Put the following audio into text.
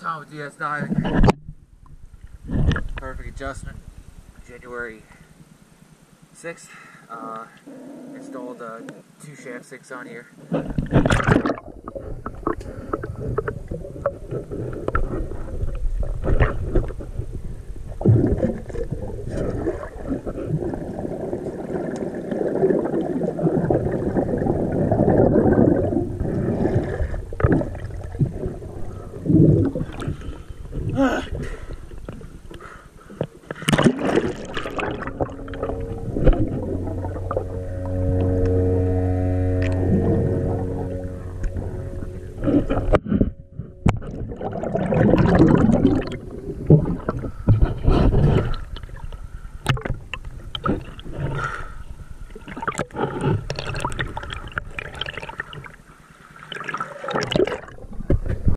Tom with DS diving. Perfect adjustment. January 6th. Uh, installed uh, two shaft six on here. Ah. you